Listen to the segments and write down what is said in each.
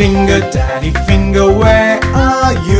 finger, daddy finger, where are you?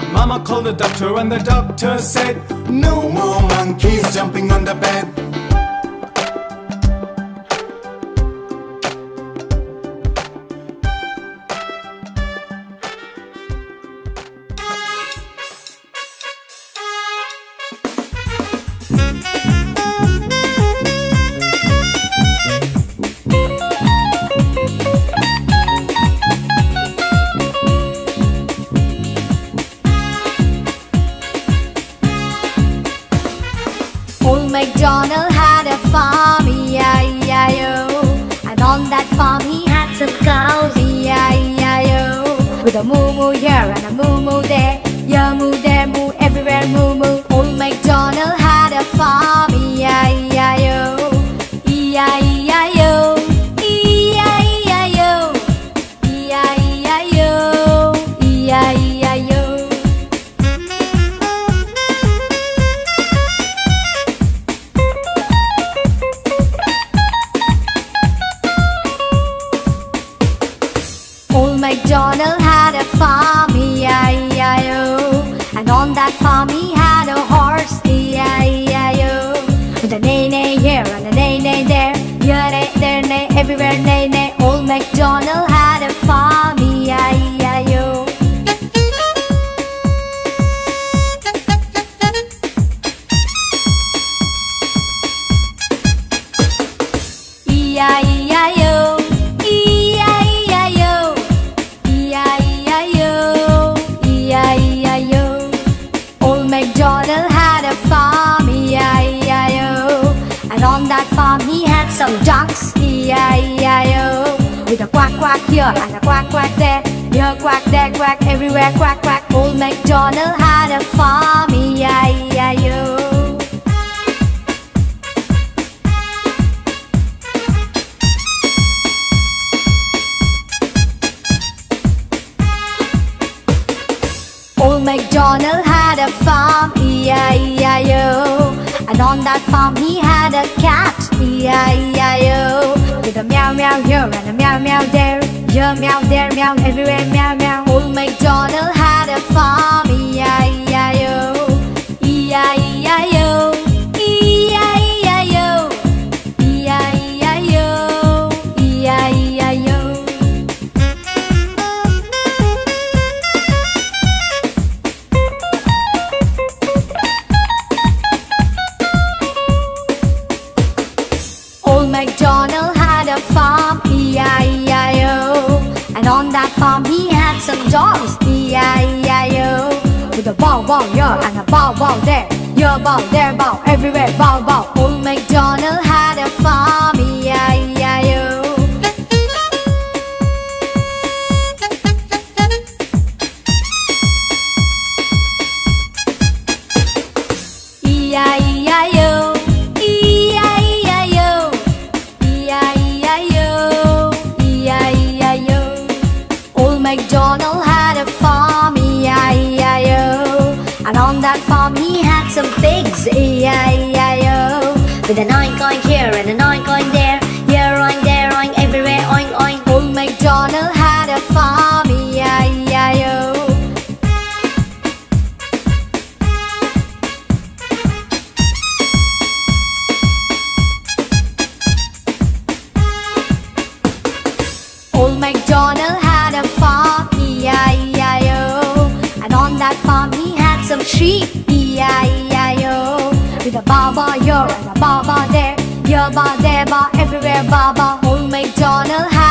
Mama called the doctor, and the doctor said, No more monkeys jumping on the bed. E-I-E-I-O With a And on E-I-E-I-O With a quack quack here and a quack quack there. Here quack, there quack, everywhere quack quack. Old MacDonald had a farm, E-I-E-I-O Old MacDonald had a farm, E-I-E-I-O And on that farm he had a cat, E-I-E-I-O With a meow meow here and a meow meow there. Here meow, there meow, everywhere meow meow. Old MacDonald had a farm, E-I-E-I-O E-I-E-I-O he had some dogs, E-I-E-I-O With a bow bow here and a bow bow there. Here bow, there bow, everywhere bow bow. Old MacDonald had ba-ba there Here ba, there ba, everywhere ba-ba. Old MacDonald had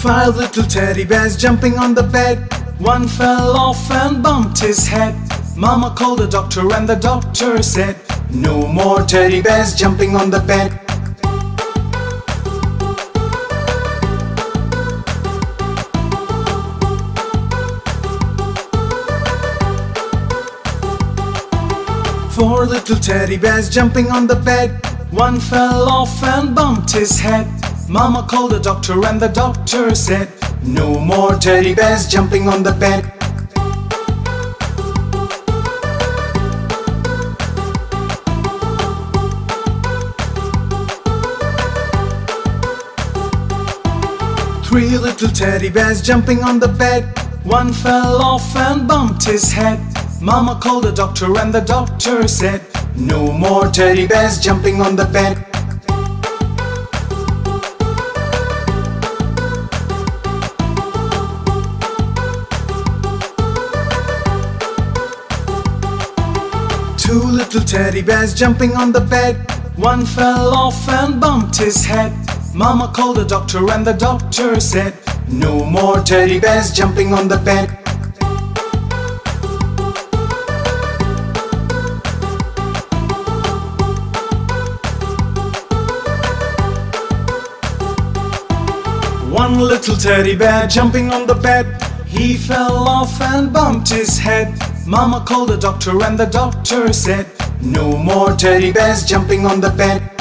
Five little teddy bears jumping on the bed. One fell off and bumped his head. Mama called the doctor and the doctor said, No more teddy bears jumping on the bed. Four little teddy bears jumping on the bed. One fell off and bumped his head. Mama called the doctor and the doctor said, No more teddy bears jumping on the bed. Three little teddy bears jumping on the bed. One fell off and bumped his head. Mama called the doctor and the doctor said, No more teddy bears jumping on the bed. Teddy bears jumping on the bed. One fell off and bumped his head. Mama called the doctor and the doctor said, No more teddy bears jumping on the bed. One little teddy bear jumping on the bed. He fell off and bumped his head. Mama called the doctor and the doctor said, No more teddy bears jumping on the bed.